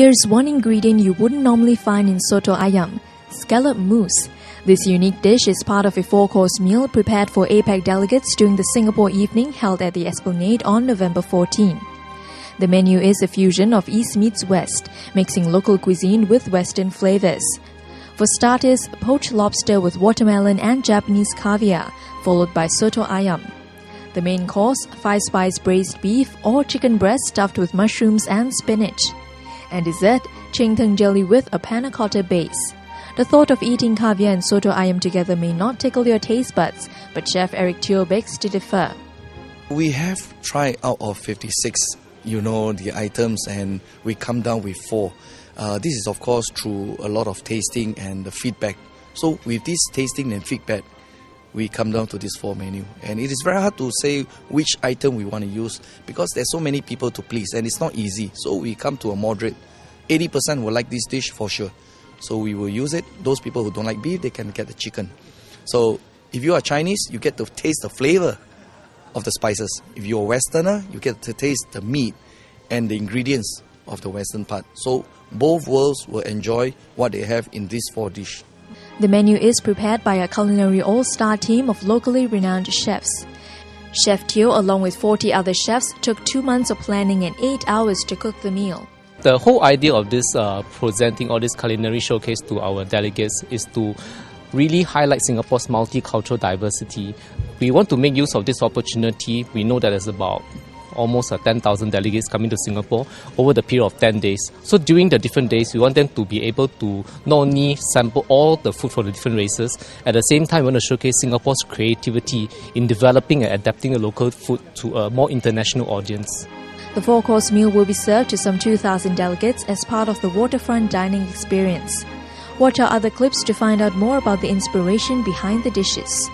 Here's one ingredient you wouldn't normally find in soto ayam scallop mousse. This unique dish is part of a four course meal prepared for APEC delegates during the Singapore evening held at the Esplanade on November 14. The menu is a fusion of East meets West, mixing local cuisine with Western flavors. For starters, poached lobster with watermelon and Japanese caviar, followed by soto ayam. The main course, five spice braised beef or chicken breast stuffed with mushrooms and spinach and dessert, cheng tng jelly with a panna cotta base. The thought of eating caviar and soto ayam together may not tickle your taste buds, but Chef Eric Teo begs to differ. We have tried out of 56, you know, the items, and we come down with four. Uh, this is, of course, through a lot of tasting and the feedback. So, with this tasting and feedback, we come down to this four menu. And it is very hard to say which item we want to use because there's so many people to please and it's not easy. So we come to a moderate. 80% will like this dish for sure. So we will use it. Those people who don't like beef they can get the chicken. So if you are chinese you get to taste the flavor of the spices. If you're a westerner you get to taste the meat and the ingredients of the western part. So both worlds will enjoy what they have in these four dishes the menu is prepared by a culinary all-star team of locally renowned chefs. Chef Teo, along with 40 other chefs, took two months of planning and eight hours to cook the meal. The whole idea of this uh, presenting all this culinary showcase to our delegates is to really highlight Singapore's multicultural diversity. We want to make use of this opportunity. We know that there's about almost uh, 10,000 delegates coming to Singapore over the period of 10 days. So during the different days, we want them to be able to not only sample all the food from the different races, at the same time, we want to showcase Singapore's creativity in developing and adapting the local food to a more international audience. The four course meal will be served to some 2,000 delegates as part of the waterfront dining experience. Watch our other clips to find out more about the inspiration behind the dishes.